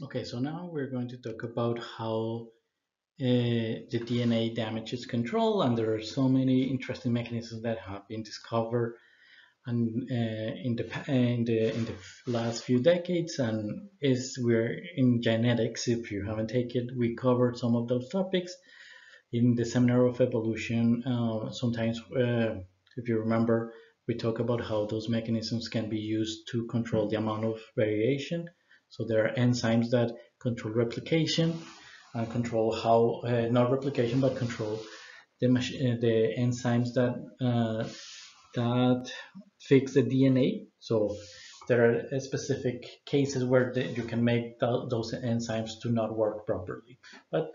Okay, so now we're going to talk about how uh, the DNA damages control, and there are so many interesting mechanisms that have been discovered and uh, in the in the in the last few decades, and is we're in genetics. If you haven't taken we covered some of those topics in the seminar of evolution. Uh, sometimes, uh, if you remember, we talk about how those mechanisms can be used to control the amount of variation so there are enzymes that control replication and control how, uh, not replication, but control the, uh, the enzymes that, uh, that fix the DNA. So there are specific cases where the, you can make those enzymes to not work properly. But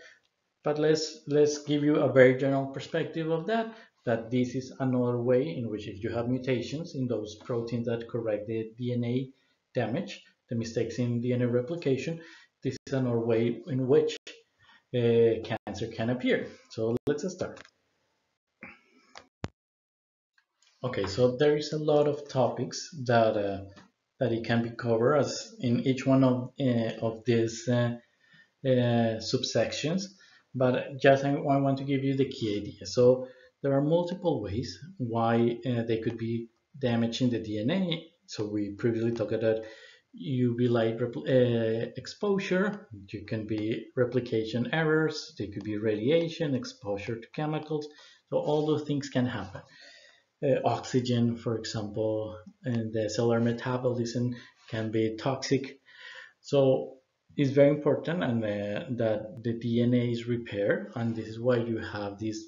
but let's let's give you a very general perspective of that. That this is another way in which if you have mutations in those proteins that correct the DNA damage, the mistakes in DNA replication, this is another way in which uh, cancer can appear. So let's start. Okay, so there is a lot of topics that uh, that it can be covered as in each one of uh, of these uh, uh, subsections, but just I, I, want to give you the key idea. So there are multiple ways why uh, they could be damaging the DNA. So we previously talked about UV light uh, exposure, you can be replication errors, there could be radiation, exposure to chemicals, so all those things can happen. Uh, oxygen, for example, and the cellular metabolism can be toxic. So it's very important and uh, that the DNA is repaired, and this is why you have this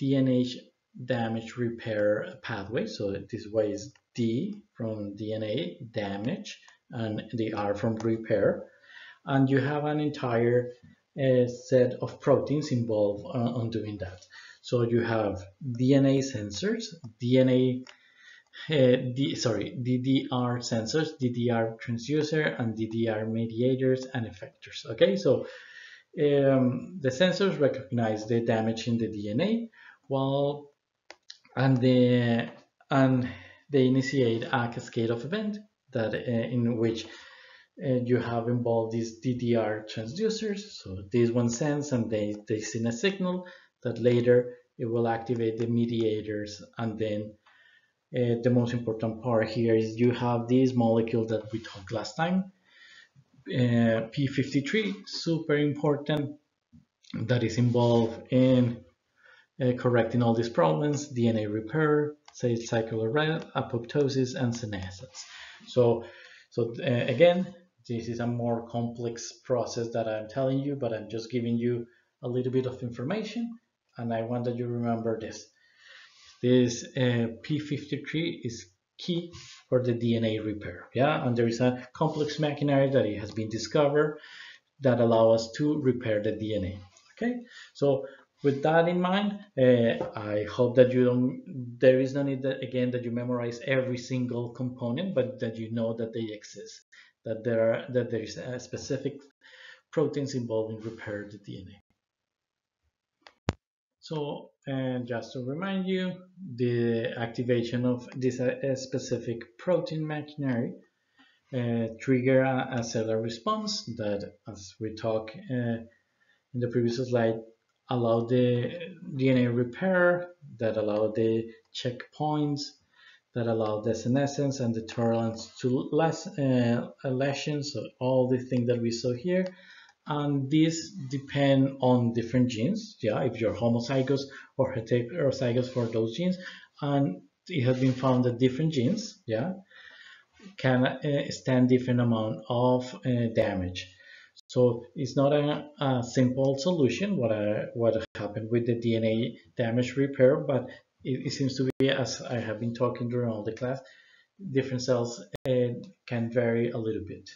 DNA damage repair pathway. So this way is D from DNA damage and the R from repair. And you have an entire uh, set of proteins involved uh, on doing that. So you have DNA sensors, DNA, uh, D, sorry, DDR sensors, DDR transducer, and DDR mediators and effectors. Okay, so um, the sensors recognize the damage in the DNA, while and the and they initiate a cascade of event that uh, in which uh, you have involved these DDR transducers. So this one sends and they, they send a signal that later it will activate the mediators and then uh, the most important part here is you have this molecule that we talked last time, uh, P53, super important, that is involved in uh, correcting all these problems, DNA repair, cell cycle arrest, apoptosis, and senescence. So, so uh, again, this is a more complex process that I'm telling you, but I'm just giving you a little bit of information, and I want that you remember this. This uh, P53 is key for the DNA repair, yeah, and there is a complex machinery that it has been discovered that allow us to repair the DNA. Okay, so with that in mind, uh, I hope that you don't, there is no need that, again, that you memorize every single component, but that you know that they exist, that there are, that there is a specific proteins involved in repair the DNA. So, and just to remind you, the activation of this uh, specific protein machinery uh, trigger a, a, cellular response that, as we talked uh, in the previous slide, allow the DNA repair, that allow the checkpoints, that allow the senescence and the tolerance to less uh, lesions, so all the things that we saw here. And these depend on different genes, yeah, if you're homozygous or heterozygous for those genes. And it has been found that different genes, yeah, can uh, stand different amount of uh, damage. So it's not a, a simple solution what, I, what happened with the DNA damage repair, but it, it, seems to be, as I have been talking during all the class, different cells uh, can vary a little bit.